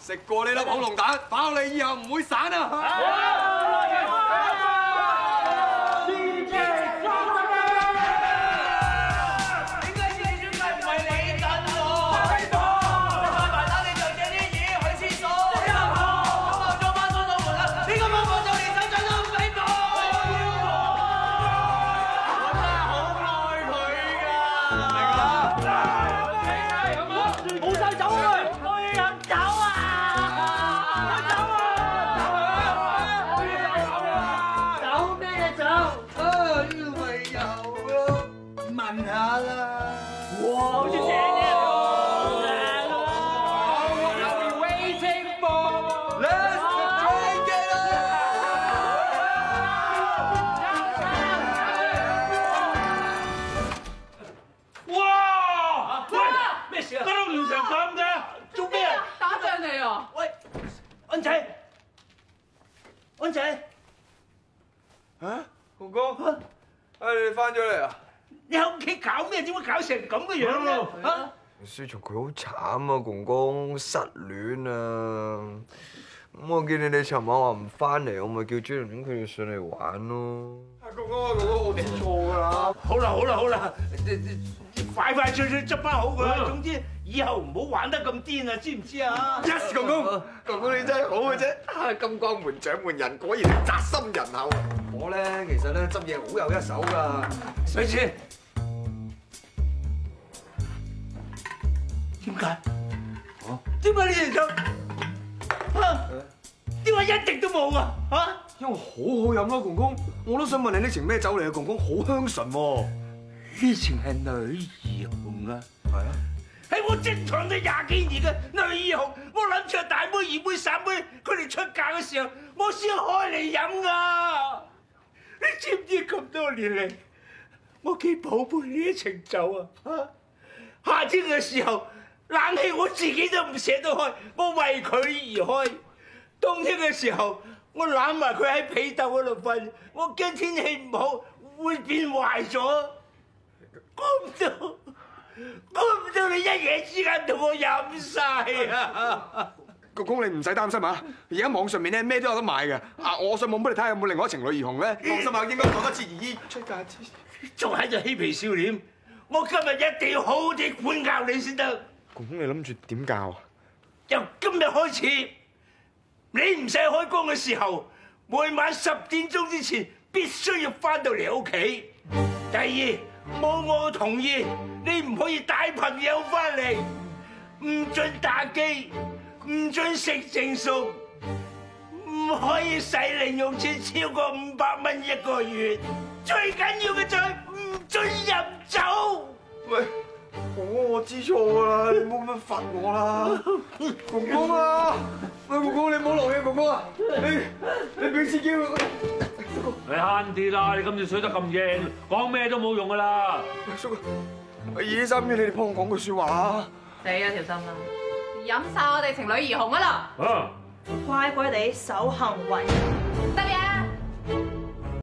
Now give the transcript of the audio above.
食過呢粒恐龍蛋，包你以後唔會散啊！點解次次 it up！哇！喂，咩事啊？得都唔成咁嘅，做咩啊？打仗嚟啊！喂，安仔，安仔，啊，哥哥，啊，你翻咗嚟啊？你喺屋企搞咩？點會搞成咁嘅樣咯？嚇！書松佢好慘啊，公公失戀啊！咁我見你哋尋晚話唔翻嚟，我咪叫朱玲玲佢哋上嚟玩咯。公公啊，公公，我知錯㗎啦。好啦好啦好啦，快快脆脆執翻好佢。總之以後唔好玩得咁癲啊，知唔知啊？Yes，公公，公公你真係好嘅啫。啊，金光門掌門人果然係宅心人厚啊！我咧其實咧執嘢好有一手㗎。水姐，點解？點解你哋就嚇？點解一滴都冇啊？嚇！因為好好飲咯，公公，我都想問你呢程咩酒嚟啊，公公，好香醇喎。呢程係女兒紅啊！係啊。喺我正堂咗廿幾年嘅女兒紅，我諗住大妹、二妹、三妹佢哋出嫁嘅時候，我先開嚟飲噶。你知唔知咁多年嚟，我幾寶貝呢一程酒啊？啊！夏天嘅時候，冷氣我自己都唔捨得開，我為佢而開。冬天嘅時候，我攬埋佢喺被竇嗰度瞓，我驚天氣唔好會變壞咗。估唔到，估唔到你一夜之間同我飲晒啊！公公你唔使擔心啊！而家網上面咧咩都有得買嘅。啊，我上網幫你睇下有冇另外一程女兒紅咧。放心啊，應該講得切而衣出嫁之。仲喺度嬉皮笑臉，我今日一定要好好地管教你先得。公公你諗住点教啊？由今日开始，你唔使开工嘅时候，每晚十点钟之前必须要翻到嚟屋企。第二，冇我同意，你唔可以带朋友翻嚟，唔准打机，唔准食剩餸，唔可以使零用钱超过五百蚊一个月。最紧要嘅就系唔准飲酒。喂，公公我知錯㗎啦，你唔好咁樣罰我啦。公公啊，喂，公公你唔好落嘢，公公啊，你你俾次機會我。你慳啲啦！你今次水得咁硬，講咩都冇用噶啦！叔，二三姨你哋幫我講句説話啊！你啊，條心啦，飲晒我哋情侶兒紅啊啦，啊！乖乖地守行為。得呀！